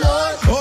Lord.